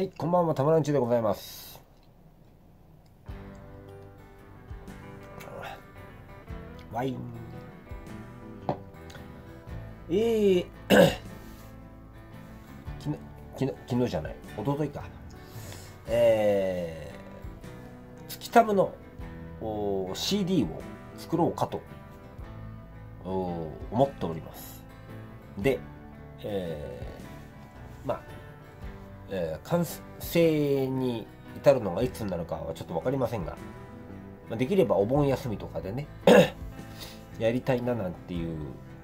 はい、こんばんは、たまらんちでございます。ワイン。えー、昨日、昨日、昨日じゃない、一昨日か。えー、月タムのお CD を作ろうかとお思っております。で、えー、えー完成に至るのがいつになるかはちょっと分かりませんが、まあ、できればお盆休みとかでね やりたいななんていう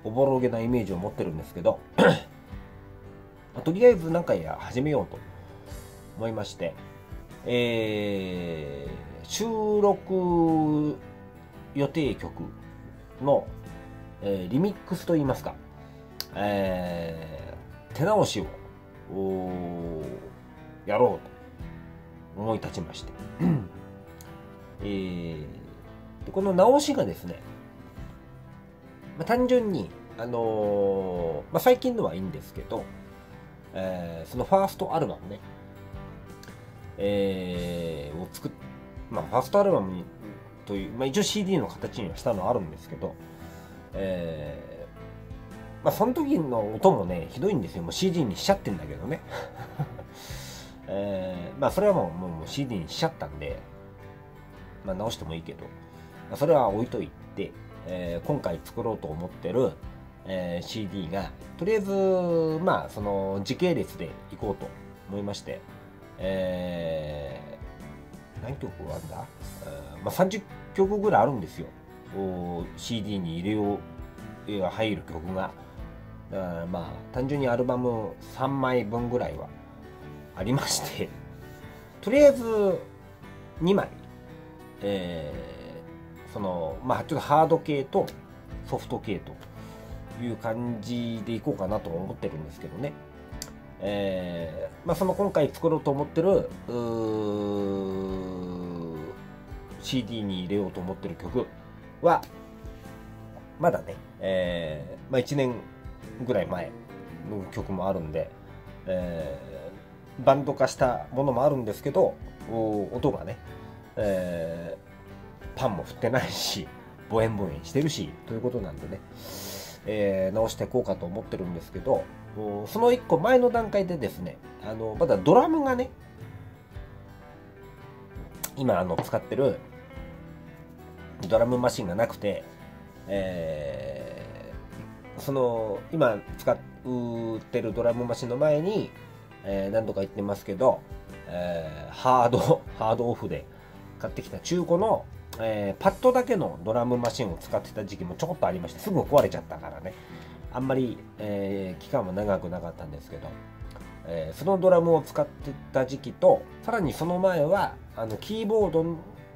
おぼろげなイメージを持ってるんですけど まとりあえず何かや始めようと思いまして、えー収録予定曲の、えーリミックスといいますか、えー手直しをやろうと思い立ちまして、えーでこの直しがですね、まあ、単純に、あのーまあ、最近のはいいんですけど、えーそのファーストアルバムね、えーを作っまあ、ファーストアルバムという、まあ、一応 CD の形にはしたのはあるんですけど、えーまあ、その時の音もね、ひどいんですよ。もう CD にしちゃってんだけどね。えーまあ、それはもうもう CD にしちゃったんで、まあ、直してもいいけど、まあ、それは置いといて、えー今回作ろうと思ってる、えー CD が、とりあえず、まあ、その時系列でいこうと思いまして、えー何曲あるんだ、えーまあ、30曲ぐらいあるんですよ。CD に入れよう、入る曲が。だからまあ、単純にアルバム3枚分ぐらいはありまして、とりあえず2枚、えーその、まあ、ちょっとハード系とソフト系という感じでいこうかなと思ってるんですけどね。えーまあ、その今回作ろうと思ってる CD に入れようと思ってる曲はまだね、えーまあ、1年ぐらい前の曲もあるんで、えーバンド化したものもあるんですけど音がね、えーパンも振ってないしボエンボエンしてるしということなんでね、えー直していこうかと思ってるんですけどその1個前の段階でですねあのまだドラムがね今あの使ってるドラムマシンがなくて、えーその今使ってるドラムマシンの前に、えー何度か言ってますけど、えーハード ハードオフで買ってきた中古の、えーパッドだけのドラムマシンを使ってた時期もちょこっとありましてすぐ壊れちゃったからね。あんまり、えー期間も長くなかったんですけど、えーそのドラムを使ってた時期とさらにその前はあのキーボード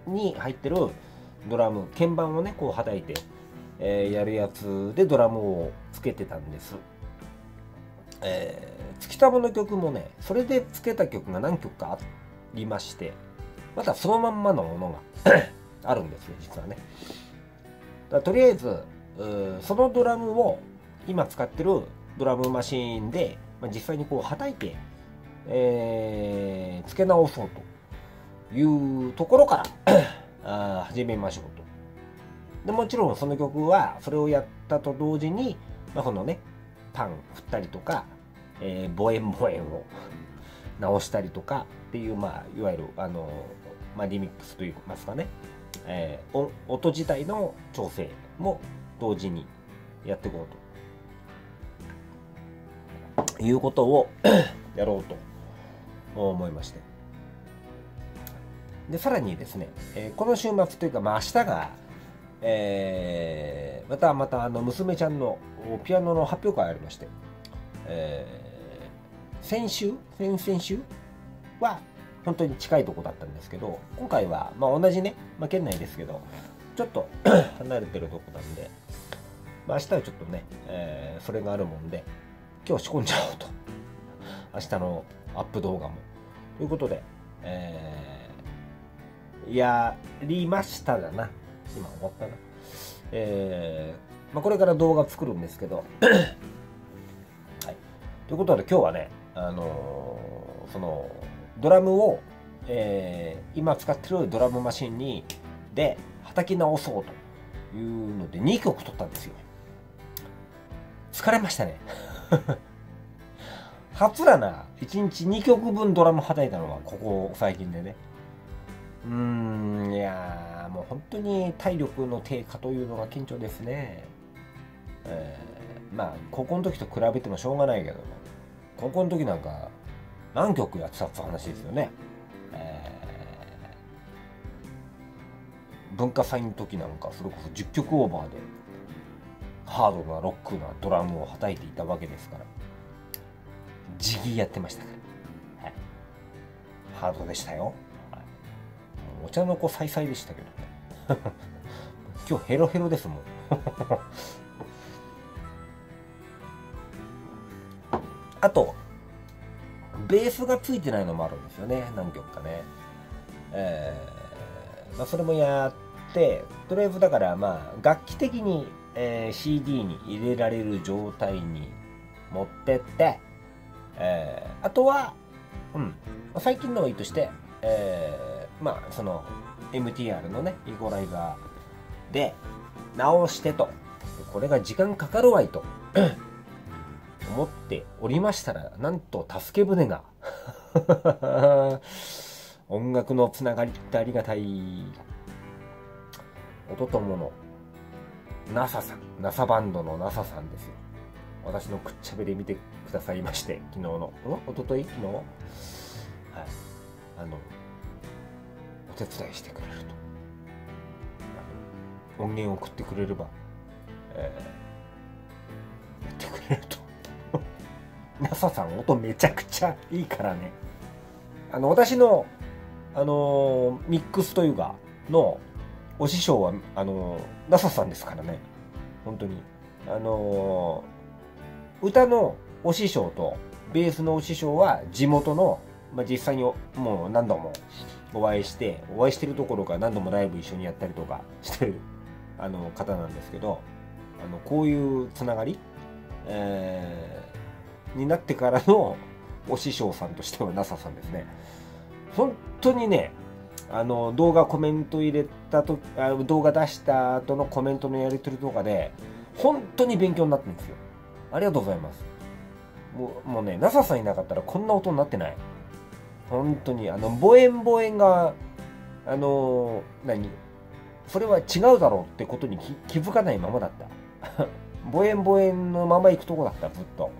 に入ってるドラム鍵盤をねこう叩いて、えーやるやつでドラムをつけてたんです、え、月タブの曲もねそれでつけた曲が何曲かありましてまたそのまんまのものが あるんですよ実はね。だとりあえずそのドラムを今使ってるドラムマシーンで、まあ、実際にこう叩いて、えー付け直そうというところから あ始めましょうと。でもちろんその曲はそれをやったと同時に、まあ、このねパン振ったりとか、えーボエンボエンを直したりとかっていう、まあ、いわゆるあの、まあ、リミックスといいますかね、えー音音自体の調整も同時にやっていこうということを やろうと思いまして。でさらにですね、えーこの週末というか、まあ、明日が、えーまたまたあの娘ちゃんのピアノの発表会ありまして、えー先週？先々週？は本当に近いとこだったんですけど今回は、まあ、同じね、まあ、県内ですけどちょっと 離れてるとこなんで、まあ、明日はちょっとね、えーそれがあるもんで今日仕込んじゃおうと。明日のアップ動画も。ということで、えーやりましただな。今終わったな。えーまあ、これから動画作るんですけど。はい。ということで今日はねあのそのドラムを、えー、今使ってるドラムマシンにで叩き直そうというので2曲取ったんですよ。疲れましたね。初だな1日2曲分ドラム叩いたのはここ最近でね。うーんいやもう本当に体力の低下というのが顕著ですね。えー、まあ高校の時と比べてもしょうがないけど高校の時なんか何曲やってたって話ですよね、えー、文化祭の時なんかそれこそ10曲オーバーでハードなロックなドラムを叩いていたわけですからジギーやってましたから、はい、ハードでしたよ、はい、お茶の子さいさいでしたけどね。今日ヘロヘロですもん。あと、ベースがついてないのもあるんですよね、何曲かね。えー、まあ、それもやって、とりあえずだからまあ、楽器的に、えー、CD に入れられる状態に持ってって、えー、あとは、うん、最近のいいとして、えー、まあ、その、MTR のね、イコライザーで直してと。これが時間かかるわいと。思っておりましたら、なんと助け舟が 音楽のつながりってありがたい。音友の NASA さん、NASA バンドの NASA さんですよ。私のくっちゃべり見てくださいまして、昨日の、おととい？昨日？はい。あの、お手伝いしてくれると。音源を送ってくれれば、えー、やってくれると。NASA さん音めちゃくちゃいいからね。あの、私の、あのー、ミックスというか、の、お師匠は、あのー、NASA さんですからね。本当に。あのー、歌のお師匠と、ベースのお師匠は地元の、まあ、実際にもう何度もお会いして、お会いしてるところから何度もライブ一緒にやったりとかしてる、あの、方なんですけど、あの、こういうつながり、え、になってからのお師匠さんとしては NASA さんですね。本当にね、あの動画コメント入れたとあ動画出した後のコメントのやり取りとかで本当に勉強になってるんですよ。ありがとうございます。もうもうね NASA さんいなかったらこんな音になってない。本当にあの母音母音があの何それは違うだろうってことに気づかないままだった。母音母音のまま行くとこだったずっと。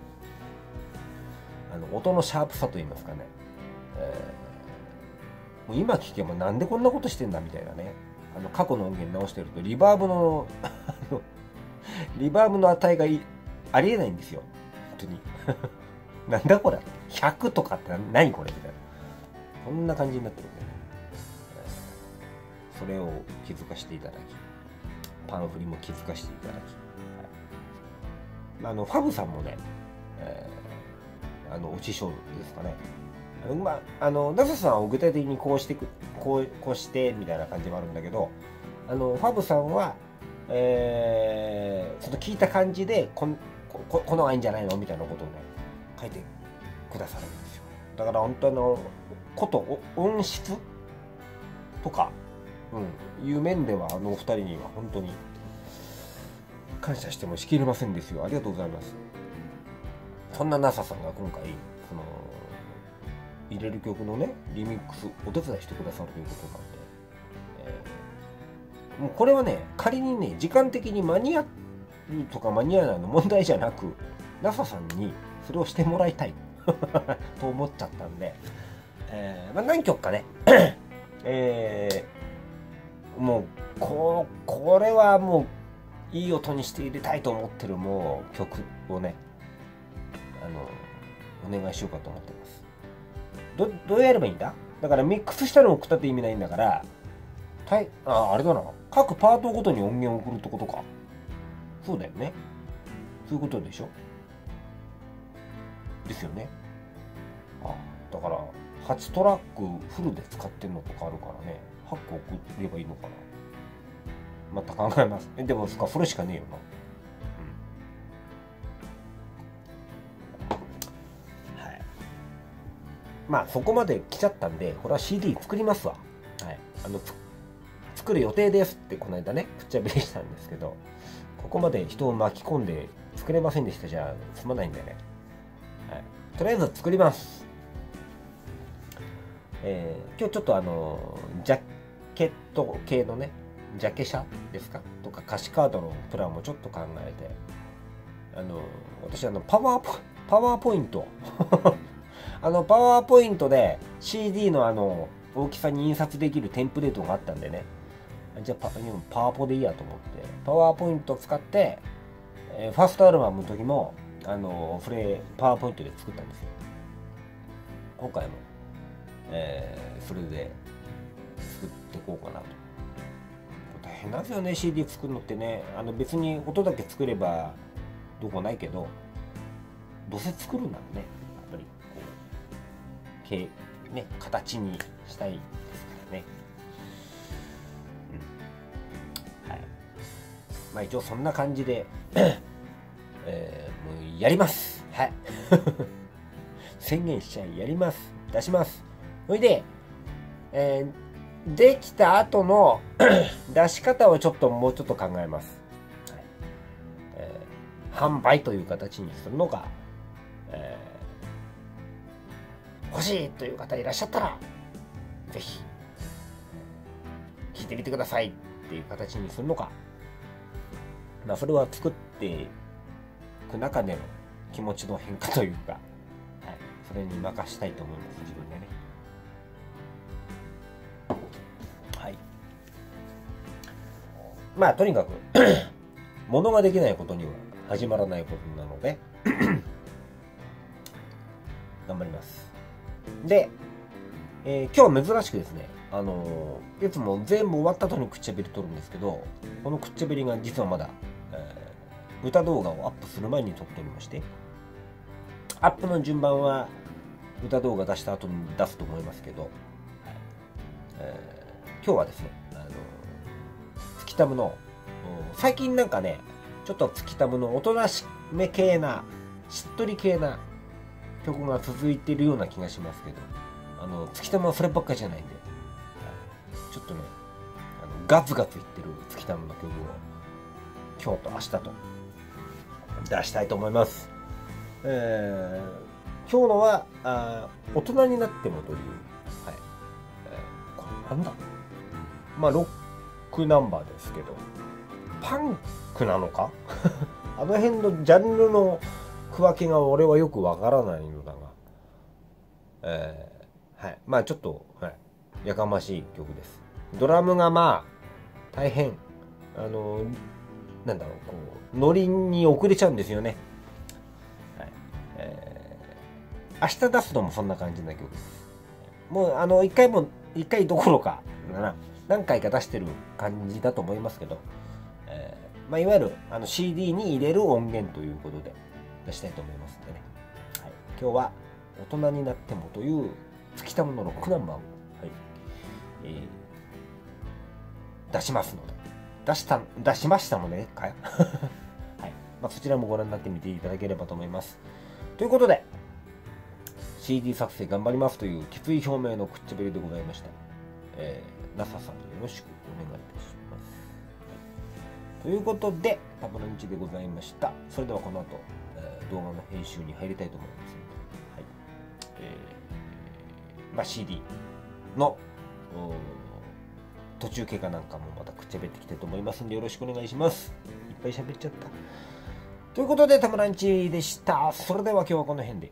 あの音のシャープさといいますかね、えー、もう今聞けばなんでこんなことしてんだみたいなね。あの過去の音源直してるとリバーブのリバーブの値がありえないんですよ。本当に。なんだこれ。100とかって何これみたいな。こんな感じになってるんでね、えー、それを気づかせていただきパンフリも気づかせていただき、はい、あのファブさんもね、あのお師匠ですかね。まあ、あの、ナサさんは具体的にこうして、こう、こうしてみたいな感じもあるんだけど、あの、ファブさんは、えー、その聞いた感じでこんこ、このがいいんじゃないの？みたいなことをね、書いてくださるんですよ。だから本当あの、こと、音質？とか、うん、いう面では、あのお二人には本当に感謝してもしきれませんですよ。ありがとうございます。そんな NASA さんが今回その入れる曲のねリミックスお手伝いしてくださるということなんで、えー、もうこれはね仮にね時間的に間に合うとか間に合わないの問題じゃなく NASA さんにそれをしてもらいたい。と思っちゃったんで、えーまあ、何曲かね えー、もうここれはもういい音にして入れたいと思ってるもう曲をねあのお願いしようかと思ってます。どどうやればいいんだ？だからミックスしたのを送ったって意味ないんだからたい。ああれだな。各パートごとに音源を送るってことか。そうだよね。そういうことでしょ？ですよね。あだから8トラックフルで使ってんのとかあるからね。8個送ればいいのかな。また考えます。えでもそれしかねえよなまあそこまで来ちゃったんでこれは CD 作りますわ。はい。あの作る予定ですってこの間ねくっちゃべりしたんですけどここまで人を巻き込んで作れませんでしたじゃ済まないんでね、はい、とりあえず作ります。えー、今日ちょっとあのジャケット系のねジャケ写ですか？とか歌詞カードのプランもちょっと考えてあの私あのパワーポパワーポイントあのパワーポイントで CD のあの大きさに印刷できるテンプレートがあったんでね。じゃあパパワーポでいいやと思って。パワーポイントを使って、えー、ファーストアルバムの時もあのそれパワーポイントで作ったんですよ。今回も、えー、それで作っていこうかなと。大変なんですよね CD 作るのってね。あの別に音だけ作ればどこないけどどうせ作るんだらね。形ね形にしたいですからね。うん。はい。まあ一応そんな感じで えー、もうやります。はい。宣言しちゃいやります。出します。それで、えー、できた後の 出し方をちょっともうちょっと考えます、はい。えー、販売という形にするのか欲しいという方いらっしゃったら、ぜひ、聞いてみてくださいっていう形にするのか、まあ、それは作っていく中での気持ちの変化というか、はい、それに任したいと思います、自分でね。はい。まあ、とにかく ものができないことには始まらないことなので 頑張ります。で、えー、今日は珍しくですね、あのー、いつも全部終わった後にくっちゃべり撮るんですけど、このくっちゃべりが実はまだ、えー、歌動画をアップする前に撮っておりまして、アップの順番は歌動画出した後に出すと思いますけど、えー、今日はですね、あの、月タムの、最近なんかね、ちょっと月タムのおとなしめ系な、しっとり系な曲が続いているような気がしますけど、あの、月玉はそればっかりじゃないんで、ちょっとね、あのガツガツいってる月玉の曲を、今日と明日と出したいと思います。えー、今日のは、あ大人になってもという、はい。えー、これなんだ？まあ、ロックナンバーですけど、パンクなのか？あの辺のジャンルの区分けが俺はよくわからないのだが、えー、はい。まあちょっと、はい。やかましい曲です。ドラムがまあ、大変、あの、なんだろう、こう、ノリに遅れちゃうんですよね。はい。えー、明日出すのもそんな感じな曲です。もう、あの、一回も、一回どころか、な何回か出してる感じだと思いますけど、えー、まあ、いわゆるあの CD に入れる音源ということで、したいと思いますんでね、はい、今日は大人になってもという月たものロックナンバーを、はいえー、出しますので。出した出しましたのでか、はい。まあ、そちらもご覧になってみていただければと思います。ということで CD 作成頑張りますという決意表明のくっちゃべりでございました、えー、NASA さんよろしくお願いいたします。ということで、タブランチでございました。それではこの後、動画の編集に入りたいと思いますはい。えーまあ、CD の途中経過なんかもまたくっちゃべってきてると思いますんでよろしくお願いします。いっぱい喋っちゃった。ということでタムランチでした。それでは今日はこの辺で